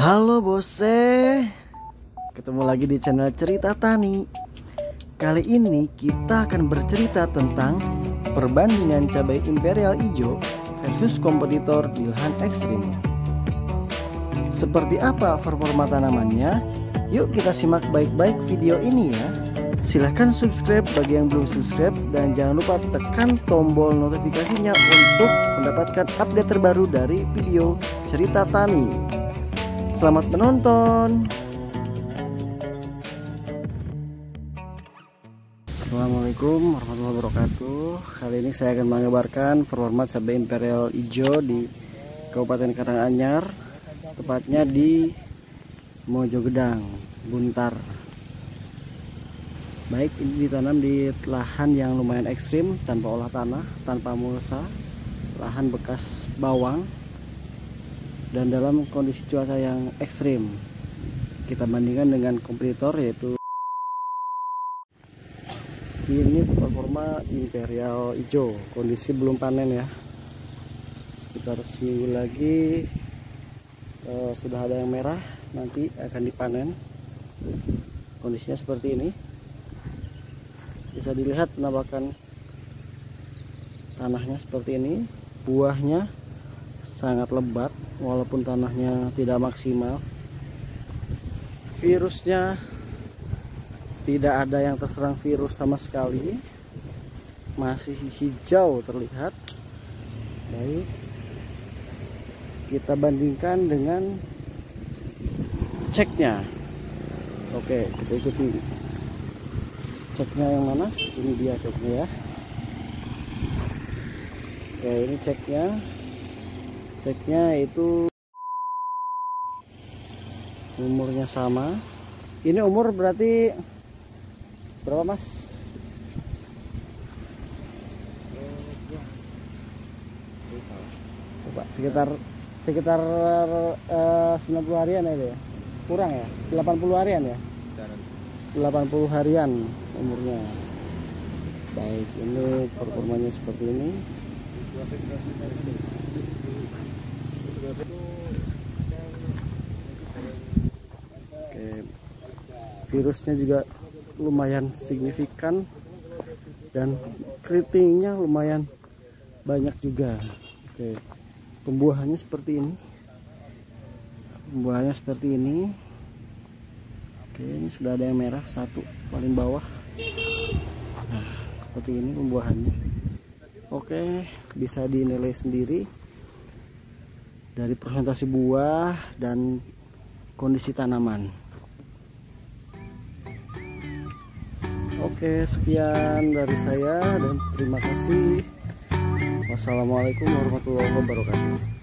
Halo bose. Ketemu lagi di channel Cerita Tani. Kali ini kita akan bercerita tentang Perbandingan cabai imperial hijau Versus kompetitor di lahan ekstrim. Seperti apa performa tanamannya? Yuk kita simak baik-baik video ini ya. Silahkan subscribe bagi yang belum subscribe Dan jangan lupa tekan tombol notifikasinya Untuk mendapatkan update terbaru dari video cerita tani Selamat menonton. Assalamualaikum warahmatullahi wabarakatuh. Kali ini saya akan mengabarkan performa cabai imperial hijau di Kabupaten Karanganyar Tepatnya di Mojogedang, Buntar. Baik ini ditanam di lahan yang lumayan ekstrim tanpa olah tanah tanpa mulsa lahan bekas bawang dan dalam kondisi cuaca yang ekstrim kita bandingkan dengan kompetitor yaitu ini performa imperial hijau. Kondisi belum panen ya. Kita harus minggu lagi e, sudah ada yang merah nanti akan dipanen. Kondisinya seperti ini. Bisa dilihat penampakan tanahnya seperti ini buahnya sangat lebat walaupun tanahnya tidak maksimal. Virusnya tidak ada yang terserang virus sama sekali. Masih hijau terlihat. Baik. Kita bandingkan dengan ceknya. Oke kita ikuti. Ceknya yang mana? Ini dia ceknya ya. Oke ini ceknya ceknya itu umurnya sama. Ini umur berarti berapa mas? Coba sekitar sekitar uh, 90 harian ya kurang ya? 80 harian ya? 80 harian umurnya. Baik ini performanya seperti ini Oke. virusnya juga lumayan signifikan dan keritingnya lumayan banyak juga Oke. pembuahannya seperti ini pembuahannya seperti ini Oke, ini sudah ada yang merah satu paling bawah. Nah, seperti ini pembuahannya. Oke, bisa dinilai sendiri dari presentasi buah dan kondisi tanaman. Oke, sekian dari saya dan terima kasih. Wassalamualaikum warahmatullahi wabarakatuh.